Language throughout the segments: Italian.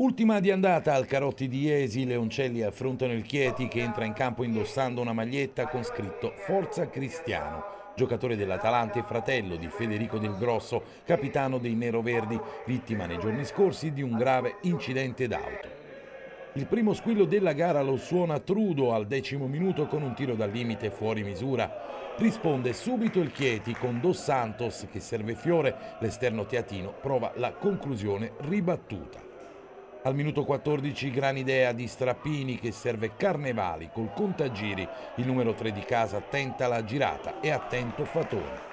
Ultima di andata al Carotti di Iesi, le Leoncelli affrontano il Chieti che entra in campo indossando una maglietta con scritto Forza Cristiano, giocatore dell'Atalanta e fratello di Federico Del Grosso, capitano dei Neroverdi, vittima nei giorni scorsi di un grave incidente d'auto. Il primo squillo della gara lo suona Trudo al decimo minuto con un tiro dal limite fuori misura. Risponde subito il Chieti con Dos Santos che serve Fiore, l'esterno teatino prova la conclusione ribattuta. Al minuto 14 gran idea di Strappini che serve Carnevali col contagiri. Il numero 3 di casa tenta la girata e attento Fatone.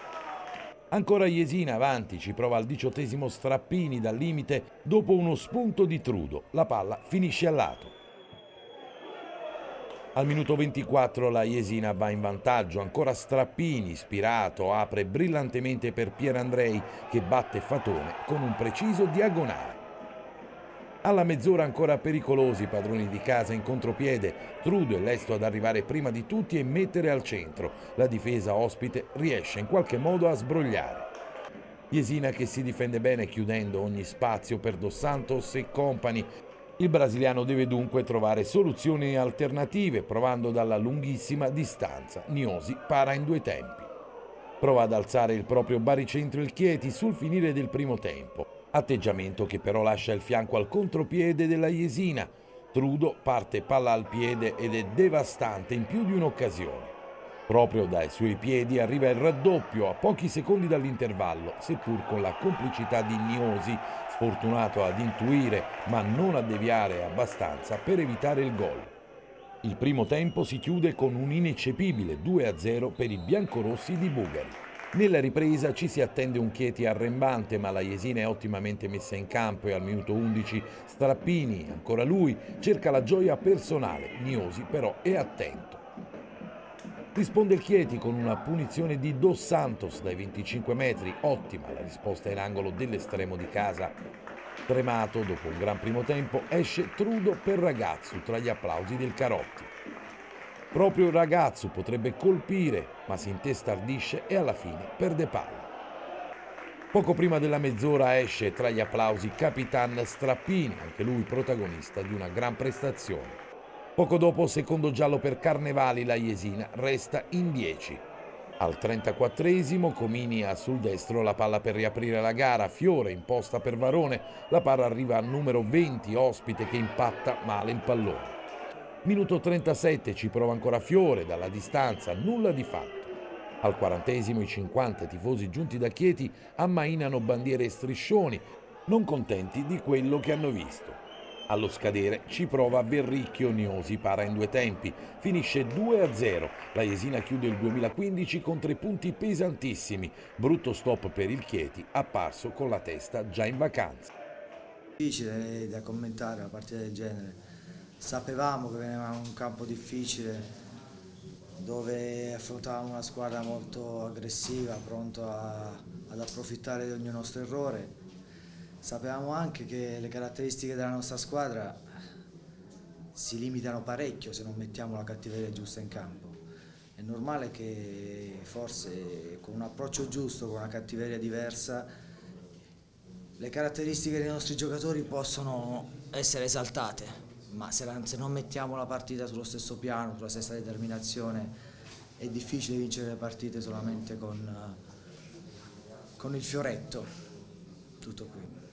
Ancora Iesina avanti, ci prova al diciottesimo Strappini dal limite dopo uno spunto di Trudo. La palla finisce al lato. Al minuto 24 la Iesina va in vantaggio, ancora Strappini, ispirato, apre brillantemente per Pierandrei che batte Fatone con un preciso diagonale. Alla mezz'ora ancora pericolosi i padroni di casa in contropiede. Trudo è lesto ad arrivare prima di tutti e mettere al centro. La difesa ospite riesce in qualche modo a sbrogliare. Jesina che si difende bene chiudendo ogni spazio per Dos Santos e compagni. Il brasiliano deve dunque trovare soluzioni alternative provando dalla lunghissima distanza. Niosi para in due tempi. Prova ad alzare il proprio baricentro il Chieti sul finire del primo tempo. Atteggiamento che però lascia il fianco al contropiede della Jesina. Trudo parte palla al piede ed è devastante in più di un'occasione. Proprio dai suoi piedi arriva il raddoppio a pochi secondi dall'intervallo, seppur con la complicità di Niosi, sfortunato ad intuire ma non a deviare abbastanza per evitare il gol. Il primo tempo si chiude con un ineccepibile 2-0 per i biancorossi di Bugari. Nella ripresa ci si attende un Chieti arrembante, ma la Jesina è ottimamente messa in campo e al minuto 11 Strappini, ancora lui, cerca la gioia personale. Niosi però è attento. Risponde il Chieti con una punizione di Dos Santos dai 25 metri, ottima la risposta in angolo dell'estremo di casa. Tremato, dopo un gran primo tempo, esce Trudo per ragazzo tra gli applausi del Carotti. Proprio il ragazzo potrebbe colpire, ma si intestardisce e alla fine perde palla. Poco prima della mezz'ora esce tra gli applausi Capitan Strappini, anche lui protagonista di una gran prestazione. Poco dopo, secondo giallo per Carnevali, la Jesina resta in 10. Al 34esimo Comini ha sul destro la palla per riaprire la gara, Fiore imposta per Varone, la palla arriva al numero 20 ospite che impatta male il pallone. Minuto 37 ci prova ancora Fiore dalla distanza, nulla di fatto. Al quarantesimo i 50 tifosi giunti da Chieti ammainano bandiere e striscioni, non contenti di quello che hanno visto. Allo scadere ci prova Verricchio Niosi, para in due tempi, finisce 2-0. La Jesina chiude il 2015 con tre punti pesantissimi. Brutto stop per il Chieti, apparso con la testa già in vacanza. Difficile da commentare una partita del genere Sapevamo che veniva un campo difficile dove affrontavamo una squadra molto aggressiva, pronta ad approfittare di ogni nostro errore. Sapevamo anche che le caratteristiche della nostra squadra si limitano parecchio se non mettiamo la cattiveria giusta in campo. È normale che forse con un approccio giusto, con una cattiveria diversa, le caratteristiche dei nostri giocatori possono essere esaltate ma se, la, se non mettiamo la partita sullo stesso piano, sulla stessa determinazione, è difficile vincere le partite solamente con, con il fioretto. Tutto qui.